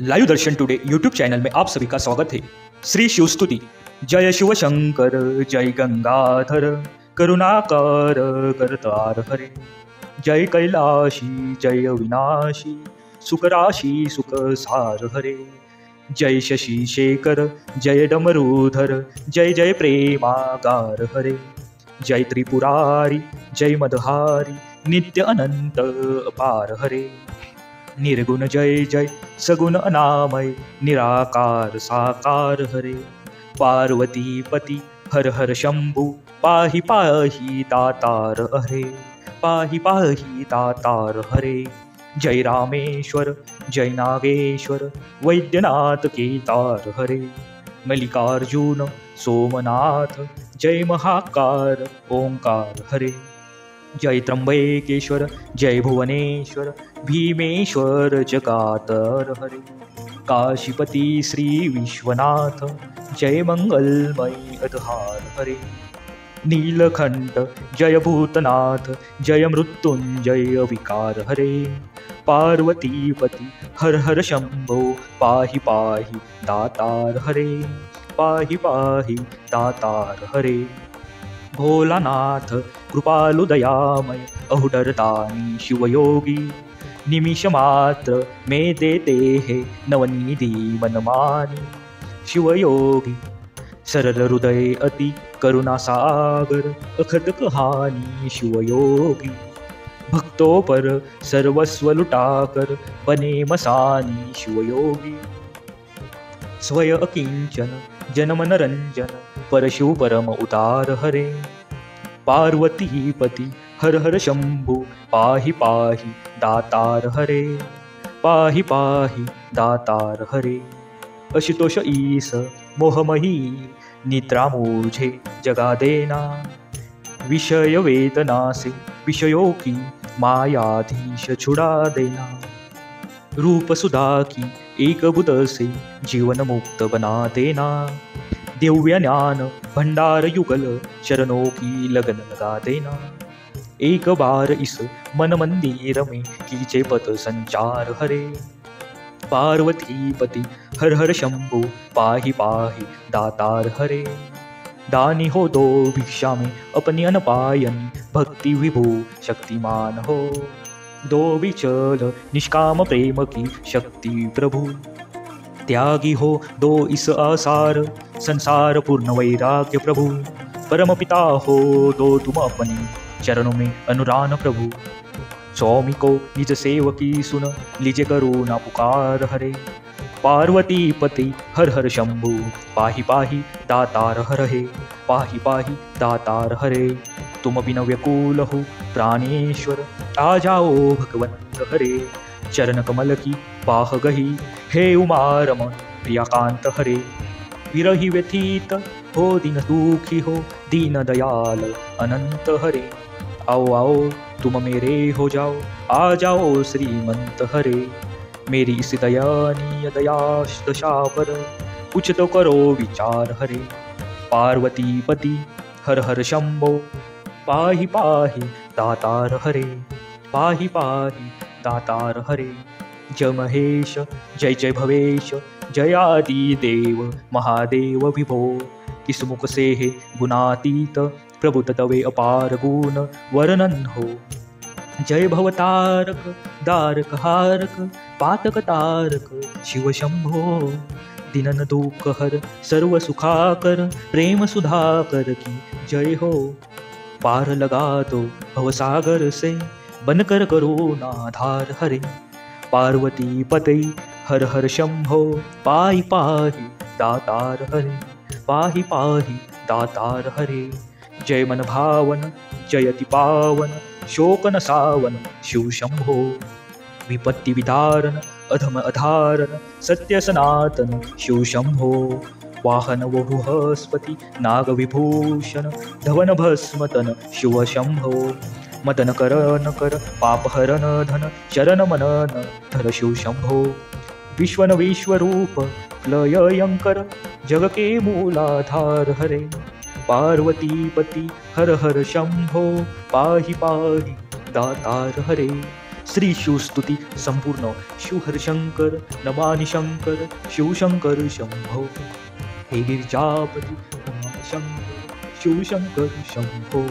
Live Darshan today YouTube channel में आप सभी का स्वागत है। श्री शिव स्तुति। जय शिव शंकर, जय गंगाधर, करुणाकर, करतार हरे। जय कैलाशी, जय विनाशी सुखराशि सुख सार हरे। जय शशि शेखर, जय डमरूधर, जय जय प्रेमागार हरे। जय त्रिपुरारी, जय मदहारी, नित्य अनंत अपार हरे। निर्गुण जय जय, सगुण अनामय, निराकार साकार हरे। पार्वती पति, हर हर शंभु, पाहि पाहि तातार हरे पाहि पाहि तातार हरे। जय रामेश्वर, जय नागेश्वर, वैद्यनाथ केतार हरे। मल्लिकार्जुन, सोमनाथ, जय महाकार, ओंकार हरे। जय त्र्यंबकेश्वर, जय भुवनेश्वर, भीमेश्वर जगातर हरे। काशीपति श्री विश्वनाथ, जय मंगलमय अधार हरे। नीलखंड, जय भूतनाथ, जय मृत्युंजय विकार हरे। पार्वतीपति, हर हर शंभो, पाहि पाहि दातार हरे। पाहि पाहि दातार हरे। भोलानाथ कृपालु दयामय अहुडरतानि शिवयोगी। निमिषमात्र मे देते हे नवनिधि मनमानि। शिवयोगी, सरल हृदय अति करुणा सागर अखत कहानी शिवयोगी। भक्तों पर सर्वस्व लुटाकर बने मसानी शिवयोगी। स्वय अकिंचन जनमन रंजन परशु परम उतार हरे। पार्वती पति, हर हर शंभु, पाहि पाहि, दातार हरे। पाहि पाहि, दातार हरे। अशुतोष ईस मोहमही, निद्रा मुझे, जगा देना। विषय वेदना से, विषयों की, मायाधीश छुड़ा देना। रूप सुधा की, एक बुद से, जीवन मुक्त बना देना। दिव्य ज्ञान भंडार युगल चरणों की लगन लगा देना। एक बार इस मन मंदिर में कीचे पत संचार हरे। पार्वती पति हर हर शंभु पाहि पाहि दातार हरे। दानी हो दो भिक्षा में अपनी अनपायनी भक्ति विभू शक्तिमान हो। दो विचल निष्काम प्रेम की शक्ति प्रभु। त्यागी हो दो इस आसार संसार पूर्ण वैराग्य प्रभु परम पिता हो दो तुम अपने चरणों में अनुरान प्रभु स्वामी को निज सेवकी सुन लीजे करुणा पुकार हरे। पार्वती पति हर हर शंभु पाही पाही दातार हर पाही पाहि दातार हरे। तुम बिन व्यकूल हो, प्राणेश्वर, आ जाओ भगवंत हरे। चरण कमल की बाह गही, हे उमारम प्रियाकांत हरे। विरही व्यथीत हो दिन दुखी हो, दीन दयाल अनंत हरे। आओ आओ, तुम मेरे हो जाओ, आ जाओ श्रीमंत हरे। मेरी इस दयानीय दयाश दशा पर कुछ तो करो विचार हरे। पार्वती पति, हर हर शंभो, पाहि पाहि दातार हरे। पाहि पाहि दातार हरे। जय महेश, जय जय भवेश जयादि देव महादेव विभो। किस मुख से है गुणातीत, प्रभु तवे अपार गुण, वर्णन हो। जय भवतारक, दारक हारक, पातक तारक, शिव शंभो। दिनन दुख हर, सर्व सुखाकर, प्रेम सुधाकर की जय हो। पार लगा दो भवसागर से, बनकर करो नाधार हरे। पार्वती पते हर हर शंभो, पाहि पाहि दातार हरे, पाहि पाहि दातार हरे। जय मन भावन जयति पावन, शोकन सावन, शिव शंभो। विपत्ति विदारन अधम अधारन सत्य सनातन, शिव शंभो। वाहन वभुहस्पति नाग विभूषण, धवन भस्मतन, शिव शंभो। मदन करन कर, पाप हरन धन, चरण मनन धर शिव शंभो। विश्वन विश्वरूप लयंकर जग के मूलाधार हरे। पार्वती पति, हर हर शंभो, पाहि पाहि दातार हरे। श्री शिवस्तुती संपूर्ण। शिवहरशंकर नमानि शंकर शिवशंकर शंभो। हे गिरिजापती शंकर शिवशंकर शंभो।